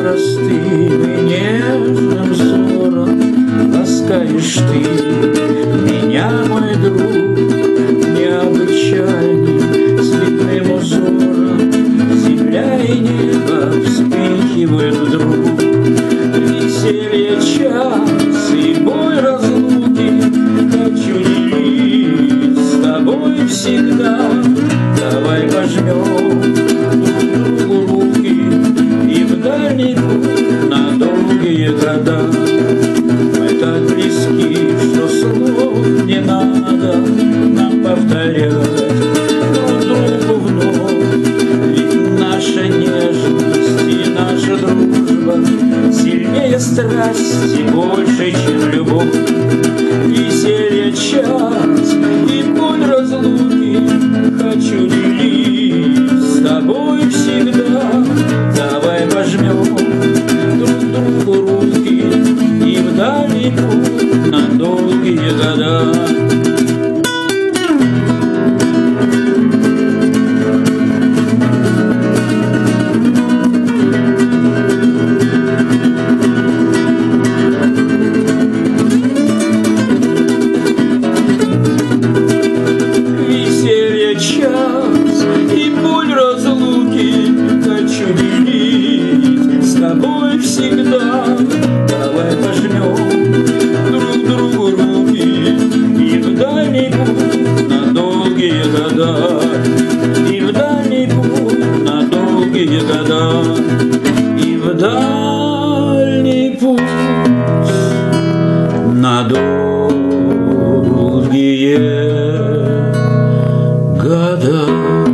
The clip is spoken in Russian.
простым и нежным взором Ласкаешь ты меня, мой друг, необычайный, цветным узором. Земля и небо вспыхивают вдруг. Веселье час и бой разлуки. Хочу делить с тобой всегда. Давай пожмем слов не надо Нам повторять. Друг другу вновь Ведь наша нежность и наша дружба Сильнее страсти, больше, чем любовь. Веселье час и боль разлуки Хочу делить года веселье час и боль разлуки хочу делить с тобой всегда. Давай пожмем И в дальний путь на долгие года И в дальний путь на долгие года.